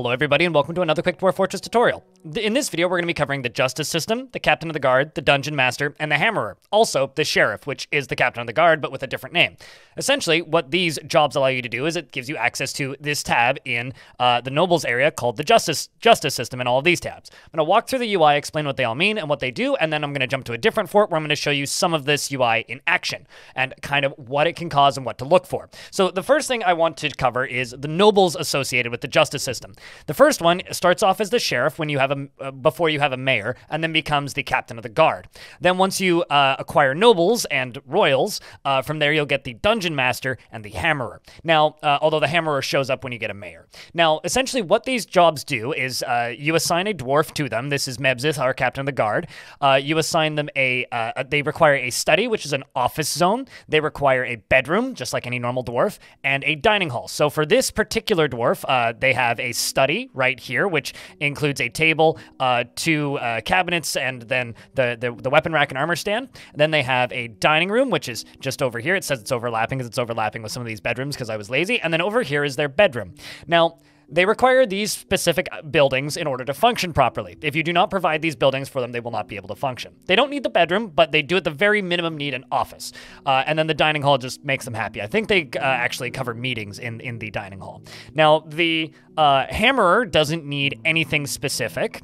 Hello everybody and welcome to another Quick Dwarf Fortress tutorial. In this video we're going to be covering the Justice System, the Captain of the Guard, the Dungeon Master, and the Hammerer. Also, the Sheriff, which is the Captain of the Guard but with a different name. Essentially, what these jobs allow you to do is it gives you access to this tab in uh, the Nobles area called the Justice Justice System and all of these tabs. I'm going to walk through the UI, explain what they all mean and what they do, and then I'm going to jump to a different fort where I'm going to show you some of this UI in action and kind of what it can cause and what to look for. So the first thing I want to cover is the Nobles associated with the Justice System. The first one starts off as the sheriff when you have a uh, before you have a mayor, and then becomes the captain of the guard. Then once you uh, acquire nobles and royals, uh, from there you'll get the dungeon master and the hammerer. Now, uh, although the hammerer shows up when you get a mayor. Now, essentially, what these jobs do is uh, you assign a dwarf to them. This is Mebzith, our captain of the guard. Uh, you assign them a. they require a study, which is an office zone. They require a bedroom, just like any normal dwarf, and a dining hall. So for this particular dwarf, they have a study right here, which includes a table, uh, two uh, cabinets, and then the, the, the weapon rack and armor stand. Then they have a dining room, which is just over here. It says it's overlapping because it's overlapping with some of these bedrooms because I was lazy. And then over here is their bedroom. Now, they require these specific buildings in order to function properly. If you do not provide these buildings for them, they will not be able to function. They don't need the bedroom, but they do at the very minimum need an office. Uh, and then the dining hall just makes them happy. I think they uh, actually cover meetings in, in the dining hall. Now, the uh, hammerer doesn't need anything specific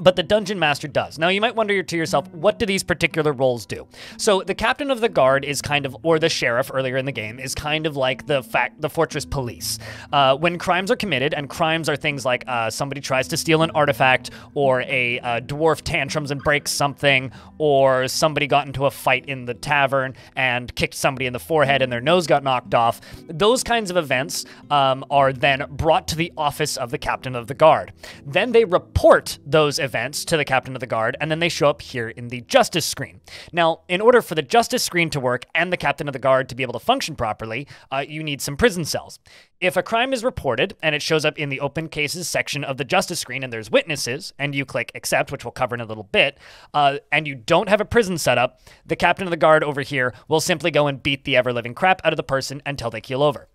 but the dungeon master does. Now you might wonder to yourself, what do these particular roles do? So the captain of the guard is kind of, or the sheriff earlier in the game is kind of like the fact, the fortress police. Uh, when crimes are committed, and crimes are things like uh, somebody tries to steal an artifact, or a uh, dwarf tantrums and breaks something, or somebody got into a fight in the tavern and kicked somebody in the forehead and their nose got knocked off. Those kinds of events um, are then brought to the office of the captain of the guard. Then they report those events to the captain of the guard, and then they show up here in the justice screen. Now, in order for the justice screen to work and the captain of the guard to be able to function properly, uh, you need some prison cells. If a crime is reported and it shows up in the open cases section of the justice screen and there's witnesses, and you click accept, which we'll cover in a little bit, uh, and you don't have a prison set up, the captain of the guard over here will simply go and beat the ever living crap out of the person until they keel over.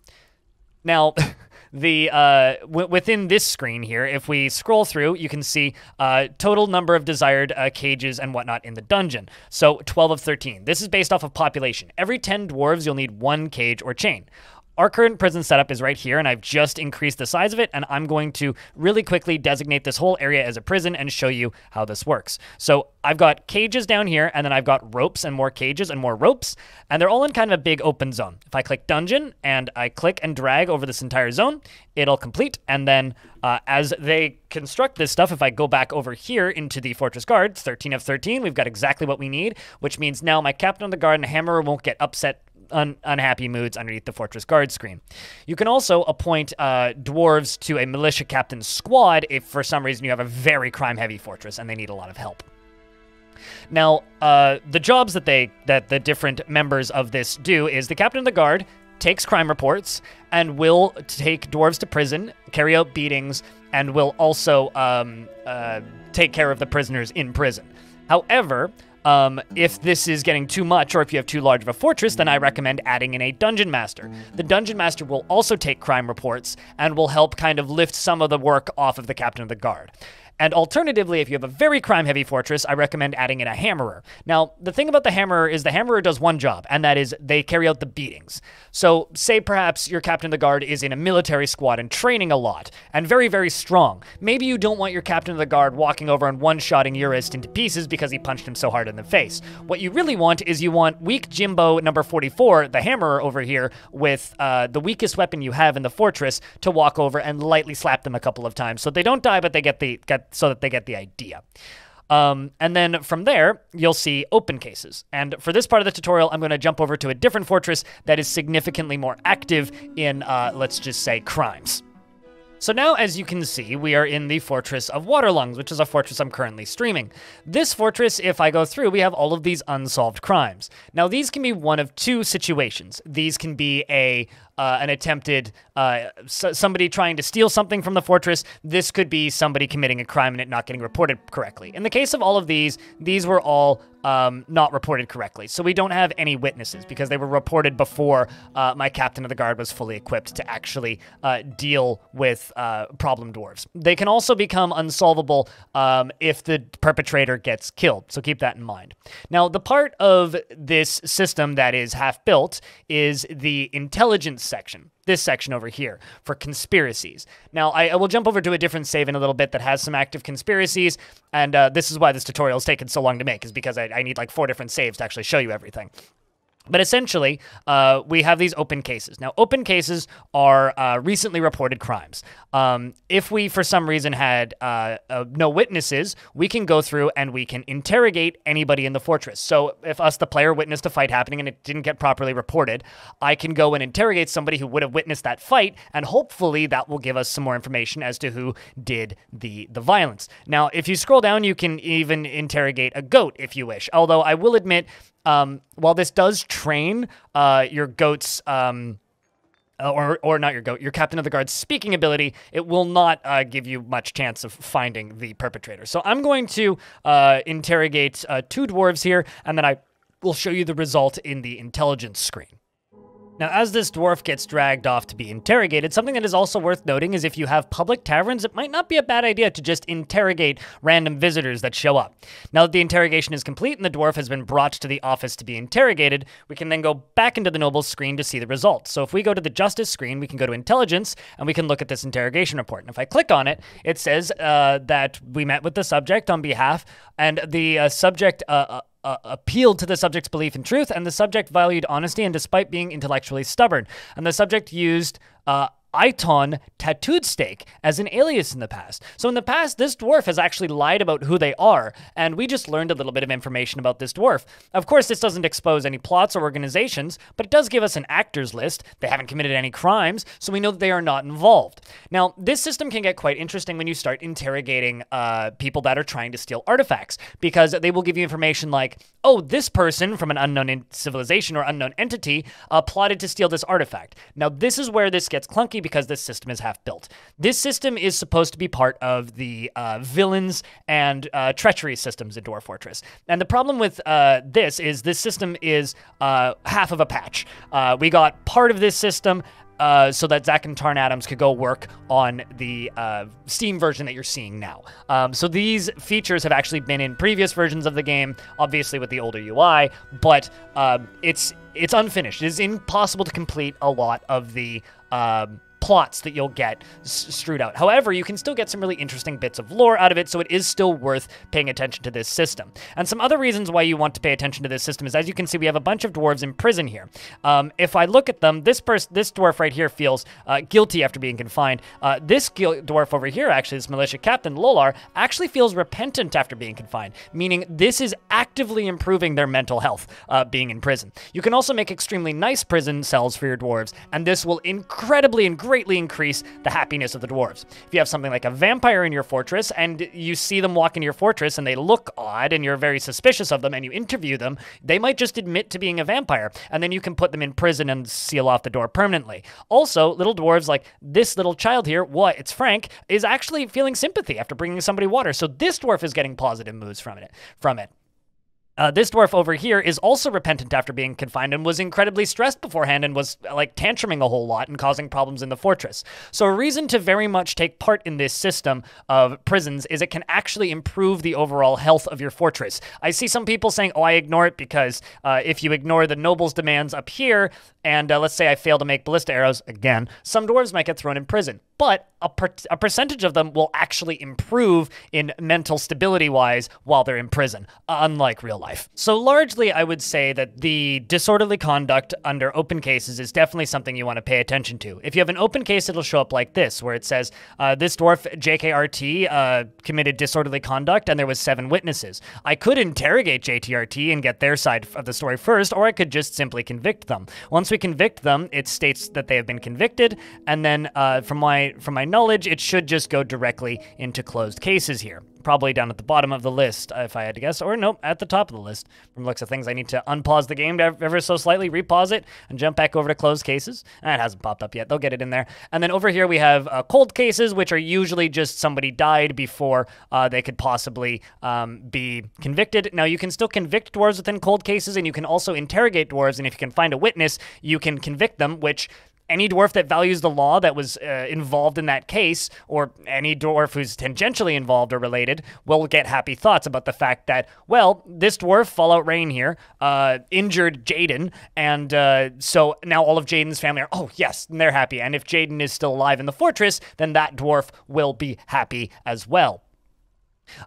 Now, the uh, w- within this screen here, if we scroll through, you can see uh, total number of desired uh, cages and whatnot in the dungeon. So 12 of 13. This is based off of population. Every 10 dwarves, you'll need one cage or chain. Our current prison setup is right here, and I've just increased the size of it, and I'm going to really quickly designate this whole area as a prison and show you how this works. So I've got cages down here, and then I've got ropes and more cages and more ropes, and they're all in kind of a big open zone. If I click dungeon and I click and drag over this entire zone, it'll complete, and then uh, as they construct this stuff, if I go back over here into the Fortress Guards, 13 of 13, we've got exactly what we need, which means now my Captain of the Guard and Hammerer won't get upset un- unhappy moods underneath the Fortress Guard screen. You can also appoint uh, dwarves to a militia captain's squad if for some reason you have a very crime-heavy fortress and they need a lot of help. Now, uh, the jobs that they that the different members of this do is the captain of the guard takes crime reports and will take dwarves to prison, carry out beatings, and will also um, uh, take care of the prisoners in prison. However, um, if this is getting too much or if you have too large of a fortress, then I recommend adding in a dungeon master. The dungeon master will also take crime reports and will help kind of lift some of the work off of the captain of the guard. And alternatively, if you have a very crime heavy fortress, I recommend adding in a hammerer. Now, the thing about the hammerer is the hammerer does one job, and that is they carry out the beatings. So, say perhaps your captain of the guard is in a military squad and training a lot, and very, very strong. Maybe you don't want your captain of the guard walking over and one shotting Urist into pieces because he punched him so hard in the face. What you really want is you want weak Jimbo number 44, the hammerer over here, with uh, the weakest weapon you have in the fortress, to walk over and lightly slap them a couple of times. So they don't die, but they get the get so that they get the idea. Um, and then from there, you'll see open cases. And for this part of the tutorial, I'm going to jump over to a different fortress that is significantly more active in, uh, let's just say, crimes. So now, as you can see, we are in the Fortress of Waterlungs, which is a fortress I'm currently streaming. This fortress, if I go through, we have all of these unsolved crimes. Now, these can be one of two situations. These can be a uh, an attempted uh, somebody trying to steal something from the fortress. This could be somebody committing a crime and it not getting reported correctly. In the case of all of these, these were all um, not reported correctly. So we don't have any witnesses because they were reported before uh, my captain of the guard was fully equipped to actually uh, deal with uh, problem dwarves. They can also become unsolvable um, if the perpetrator gets killed. So keep that in mind. Now, the part of this system that is half built is the intelligence section this section over here for conspiracies. Now, I, I, will jump over to a different save in a little bit that has some active conspiracies, and uh, this is why this tutorial has taken so long to make, is because I, I need like four different saves to actually show you everything. But essentially, uh, we have these open cases. Now, open cases are uh, recently reported crimes. Um, if we, for some reason, had uh, uh, no witnesses, we can go through and we can interrogate anybody in the fortress. So, if us, the player, witnessed a fight happening and it didn't get properly reported, I can go and interrogate somebody who would have witnessed that fight, and hopefully that will give us some more information as to who did the the violence. Now, if you scroll down, you can even interrogate a goat if you wish. Although I will admit um, while this does train uh, your goat's um, uh, or or not your goat, your captain of the guard's speaking ability, it will not uh, give you much chance of finding the perpetrator. So I'm going to uh, interrogate uh, two dwarves here, and then I will show you the result in the intelligence screen. Now, as this dwarf gets dragged off to be interrogated, something that is also worth noting is if you have public taverns, it might not be a bad idea to just interrogate random visitors that show up. Now that the interrogation is complete and the dwarf has been brought to the office to be interrogated, we can then go back into the noble's screen to see the results. So if we go to the justice screen, we can go to intelligence and we can look at this interrogation report. And if I click on it, it says uh, that we met with the subject on behalf, and the uh, subject uh, uh appealed to the subject's belief in truth, and the subject valued honesty, and despite being intellectually stubborn, and the subject used uh, Iton tattooed stake as an alias in the past. So in the past, this dwarf has actually lied about who they are, and we just learned a little bit of information about this dwarf. Of course, this doesn't expose any plots or organizations, but it does give us an actors list. They haven't committed any crimes, so we know that they are not involved. Now, this system can get quite interesting when you start interrogating uh, people that are trying to steal artifacts, because they will give you information like, oh, this person from an unknown civilization or unknown entity uh, plotted to steal this artifact. Now, this is where this gets clunky because this system is half built. This system is supposed to be part of the uh, villains and uh, treachery systems in Dwarf Fortress. And the problem with uh, this is this system is uh, half of a patch. Uh, we got part of this system uh, so that Zach and Tarn Adams could go work on the Steam version that you're seeing now. Um, so these features have actually been in previous versions of the game, obviously with the older UI, but uh, it's it's unfinished. It is impossible to complete a lot of the um, plots that you'll get strewed out. However, you can still get some really interesting bits of lore out of it, so it is still worth paying attention to this system. And some other reasons why you want to pay attention to this system is, as you can see, we have a bunch of dwarves in prison here. Um, if I look at them, this person, this dwarf right here feels uh, guilty after being confined. Uh, this dwarf over here, actually, this militia captain, Lolar, actually feels repentant after being confined, meaning this is actively improving their mental health uh, being in prison. You can also make extremely nice prison cells for your dwarves, and this will incredibly and greatly greatly increase the happiness of the dwarves. If you have something like a vampire in your fortress and you see them walk into your fortress and they look odd and you're very suspicious of them and you interview them, they might just admit to being a vampire and then you can put them in prison and seal off the door permanently. Also, little dwarves like this little child here, what, it's Frank, is actually feeling sympathy after bringing somebody water. So this dwarf is getting positive moods from it. From it. Uh, this dwarf over here is also repentant after being confined and was incredibly stressed beforehand and was like tantruming a whole lot and causing problems in the fortress. So, a reason to very much take part in this system of prisons is it can actually improve the overall health of your fortress. I see some people saying, oh, I ignore it because uh, if you ignore the noble's demands up here, and uh, let's say I fail to make ballista arrows again, some dwarves might get thrown in prison but a, per- a percentage of them will actually improve in mental stability wise while they're in prison, unlike real life. So, largely, I would say that the disorderly conduct under open cases is definitely something you want to pay attention to. If you have an open case, it'll show up like this, where it says, uh, This dwarf JKRT uh, committed disorderly conduct, and there was seven witnesses. I could interrogate JTRT and get their side of the story first, or I could just simply convict them. Once we convict them, it states that they have been convicted, and then uh, from my from my knowledge, it should just go directly into closed cases here probably down at the bottom of the list, if I had to guess, or nope, at the top of the list. From looks of things, I need to unpause the game ever so slightly, repause it, and jump back over to closed cases. And it hasn't popped up yet. They'll get it in there. And then over here we have uh, cold cases, which are usually just somebody died before uh, they could possibly um, be convicted. Now you can still convict dwarves within cold cases, and you can also interrogate dwarves. And if you can find a witness, you can convict them, which any dwarf that values the law that was uh, involved in that case, or any dwarf who's tangentially involved or related, will get happy thoughts about the fact that, well, this dwarf, Fallout Rain here, uh, injured Jaden, and uh, so now all of Jaden's family are, oh, yes, and they're happy. And if Jaden is still alive in the fortress, then that dwarf will be happy as well.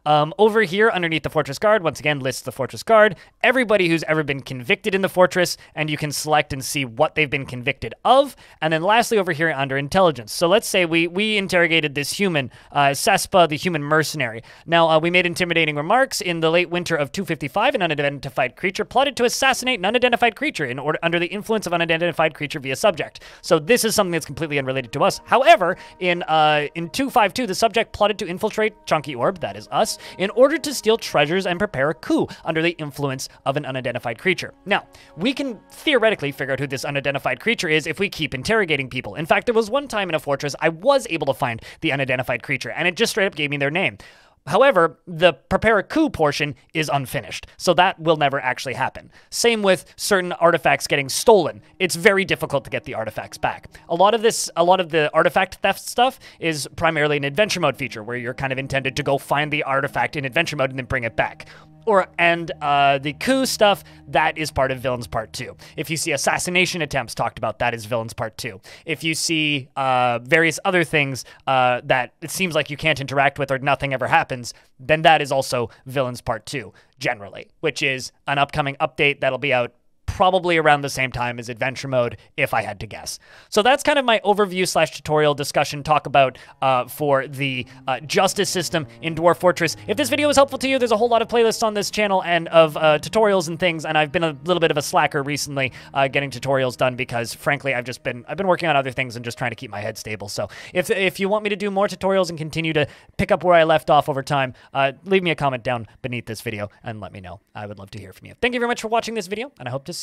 Um, over here, underneath the Fortress Guard, once again lists the Fortress Guard, everybody who's ever been convicted in the fortress, and you can select and see what they've been convicted of. And then lastly, over here under Intelligence. So let's say we we interrogated this human, uh, Sespa, the human mercenary. Now, uh, we made intimidating remarks in the late winter of 255. An unidentified creature plotted to assassinate an unidentified creature in order under the influence of an unidentified creature via subject. So this is something that's completely unrelated to us. However, in uh, in 252, the subject plotted to infiltrate Chunky Orb, that is us in order to steal treasures and prepare a coup under the influence of an unidentified creature. Now, we can theoretically figure out who this unidentified creature is if we keep interrogating people. In fact, there was one time in a fortress I was able to find the unidentified creature, and it just straight up gave me their name. However, the prepare a coup portion is unfinished, so that will never actually happen. Same with certain artifacts getting stolen. It's very difficult to get the artifacts back. A lot of this, a lot of the artifact theft stuff is primarily an adventure mode feature where you're kind of intended to go find the artifact in adventure mode and then bring it back or and uh, the coup stuff that is part of villains part two. If you see assassination attempts talked about that is villains part two. If you see uh, various other things uh, that it seems like you can't interact with or nothing ever happens then that is also villains part two generally which is an upcoming update that'll be out probably around the same time as Adventure Mode, if I had to guess. So that's kind of my overview slash tutorial discussion talk about uh, for the uh, justice system in Dwarf Fortress. If this video was helpful to you, there's a whole lot of playlists on this channel and of uh, tutorials and things, and I've been a little bit of a slacker recently uh, getting tutorials done because, frankly, I've just been I've been working on other things and just trying to keep my head stable. So if if you want me to do more tutorials and continue to pick up where I left off over time, uh, leave me a comment down beneath this video and let me know. I would love to hear from you. Thank you very much for watching this video, and I hope to see